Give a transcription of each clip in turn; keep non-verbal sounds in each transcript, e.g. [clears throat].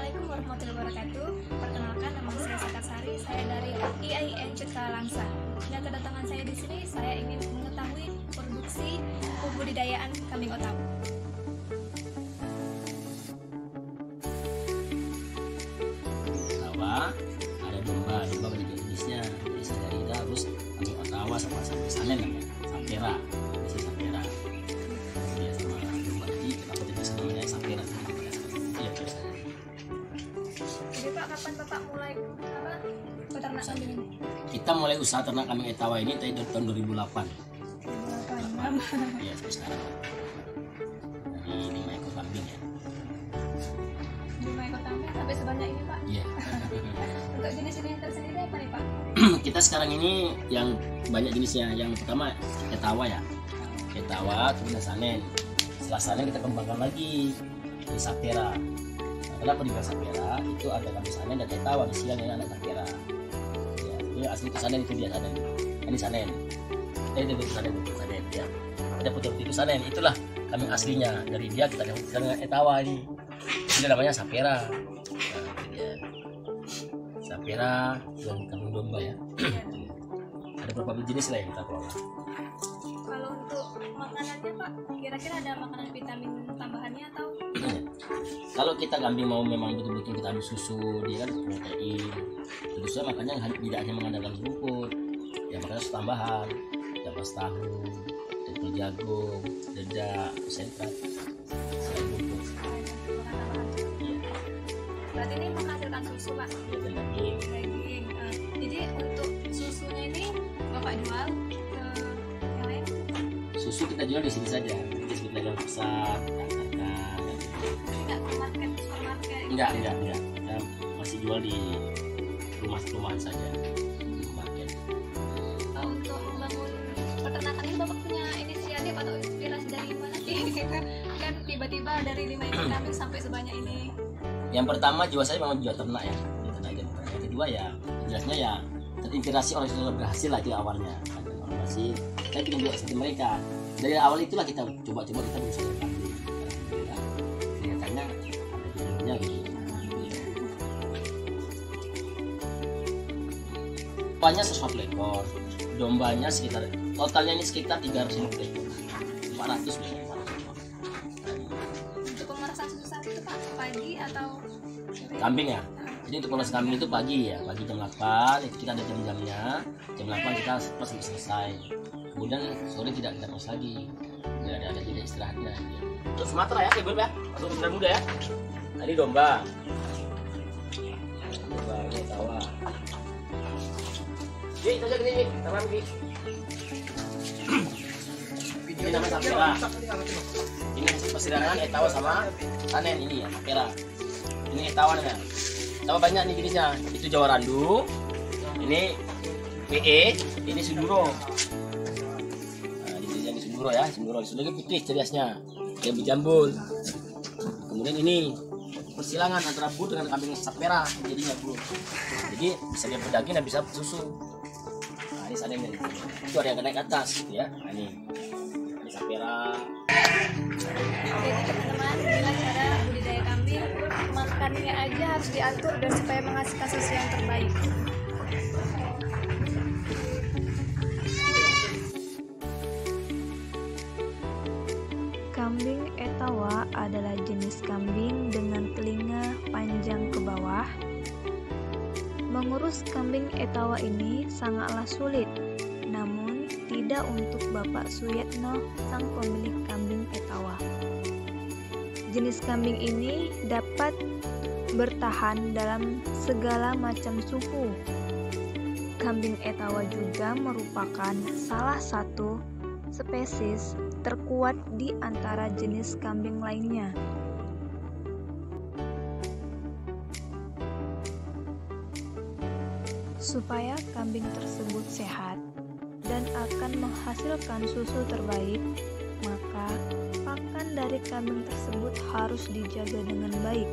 Assalamualaikum warahmatullahi wabarakatuh. Perkenalkan nama saya Sakarsari, saya dari IAIN Citra Langsa. Dan kedatangan saya di sini, saya ingin mengetahui produksi pembudidayaan kambing otak. Ottawa ada domba domba banyak jenisnya jadi kita terus kambing Ottawa sama sapi sanen namanya sapera kita mulai usaha ternak kambing Etawa ini dari tahun 2008 Berapa? Lama. ya sampai sekarang dari lima ekor kambing ya Lima ekor kambing sampai sebanyak ini Pak. iya [laughs] Untuk jenis ini tersendiri apa nih Pak? [clears throat] kita sekarang ini yang banyak jenisnya yang pertama Etawa ya Etawa kemudian Sanen setelah Sanen kita kembangkan lagi di Sapera nah, kenapa di Sapera itu ada kambing Sanen dan Etawa di siang anak Sapera ini asli itu Sanen itu dia Sanen ini Sanen eh itu itu Sanen itu Sanen ya. Ada putih-putih itu Sanen itulah kambing aslinya. Dari dia kita dapat dengan Etawa ini. Ini namanya Sapera. Nah, dia. Sapera dan kambing domba ya. [clears throat] Ada beberapa jenis lah yang kita kelola. Kalau untuk makanannya Pak, kira-kira ada makanan vitamin tambahannya atau kalau kita kambing mau memang betul-betul kita ambil susu dia kan protein terus ya makanya tidak hanya mengandalkan rumput ya makanya tambahan tambah tahu tepung jagung dedak sentrat selain rumput berarti ini menghasilkan susu Pak? iya daging daging. Eh, jadi untuk susunya ini bapak jual ke yang lain? susu kita jual di sini saja kita sebut dagang besar enggak enggak enggak. Kita masih jual di rumah-rumahan saja. Di market Eh, untuk membangun peternakan ini bapak punya inisiatif atau inspirasi dari mana sih? [laughs] kan tiba-tiba dari lima ekor sampai sebanyak ini. yang pertama jiwa saya memang jiwa ternak ya. Jiwa ternak yang kedua ya jelasnya ya terinspirasi oleh sudah berhasil lah itu awalnya. Orang berhasil saya ingin juga seperti mereka. Dari awal itulah kita coba-coba kita berusaha. Alhamdulillah kelihatannya ada jadinya gitu Dombanya 140 ekor, dombanya sekitar totalnya ini sekitar 350 ekor, 400 ya, 400 ekor. Untuk pemerasan sapi itu pak? Pagi atau kambing ya? Jadi untuk proses kambing itu pagi ya. Pagi jam 8 itu kita ada jam-jamnya. Jam 8 kita pas sampai selesai. Kemudian sore tidak kita proses lagi. Tidak ada ada jeda istirahatnya. Untuk Sumatera ya ibu ya. Untuk muda muda ya. Tadi domba Ji. Ini Sapera. Ini persidangan Etawa sama Tanen ini ya, Sapera ini tawan ya sama banyak nih jenisnya. Itu Jawa Randu ini PE ini Suduro nah, ini yang Suduro ya Suduro Suduro ini putih ceriasnya yang berjambul kemudian ini persilangan antara bur dengan kambing sapera jadinya bro. Jadi bisa dia berdaging dan bisa susu ini sana ini itu ada yang naik atas gitu ya nah, ini ini sapera Jadi teman-teman, inilah cara budidaya kambing. Makannya aja harus diatur dan supaya menghasilkan susu yang terbaik. Mengurus kambing etawa ini sangatlah sulit, namun tidak untuk Bapak Suyetno, sang pemilik kambing etawa. Jenis kambing ini dapat bertahan dalam segala macam suhu. Kambing etawa juga merupakan salah satu spesies terkuat di antara jenis kambing lainnya. Supaya kambing tersebut sehat dan akan menghasilkan susu terbaik, maka pakan dari kambing tersebut harus dijaga dengan baik.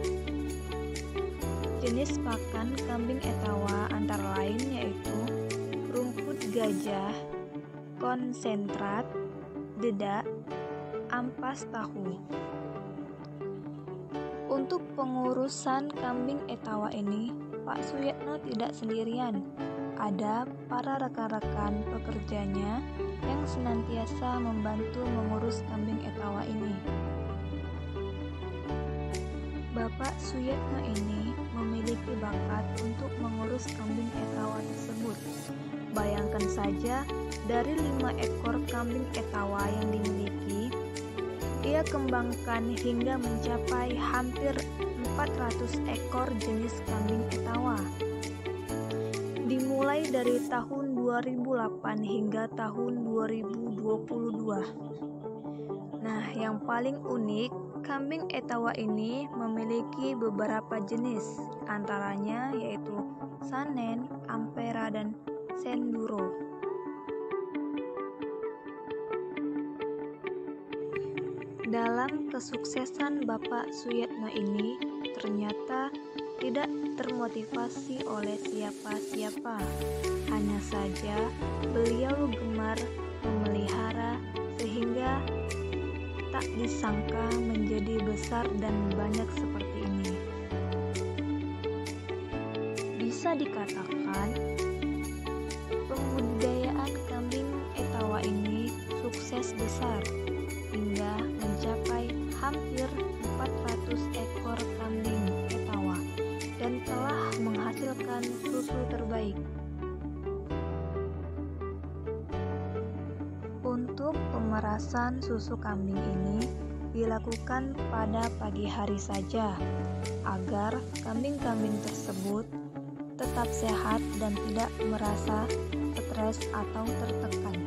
Jenis pakan kambing etawa antara lain yaitu rumput gajah, konsentrat, dedak, ampas tahu. Untuk pengurusan kambing etawa ini, Pak Suyatno tidak sendirian. Ada para rekan-rekan pekerjanya yang senantiasa membantu mengurus kambing etawa ini. Bapak Suyatno ini memiliki bakat untuk mengurus kambing etawa tersebut. Bayangkan saja, dari lima ekor kambing etawa yang dimiliki, ia kembangkan hingga mencapai hampir 400 ekor jenis kambing etawa. Dimulai dari tahun 2008 hingga tahun 2022. Nah, yang paling unik, kambing etawa ini memiliki beberapa jenis, antaranya yaitu Sanen, Ampera, dan Senduro. Dalam kesuksesan Bapak Suyatno ini ternyata tidak termotivasi oleh siapa-siapa. Hanya saja beliau gemar memelihara sehingga tak disangka menjadi besar dan banyak seperti ini. Bisa dikatakan telah menghasilkan susu terbaik. Untuk pemerasan susu kambing ini dilakukan pada pagi hari saja agar kambing-kambing tersebut tetap sehat dan tidak merasa stres atau tertekan.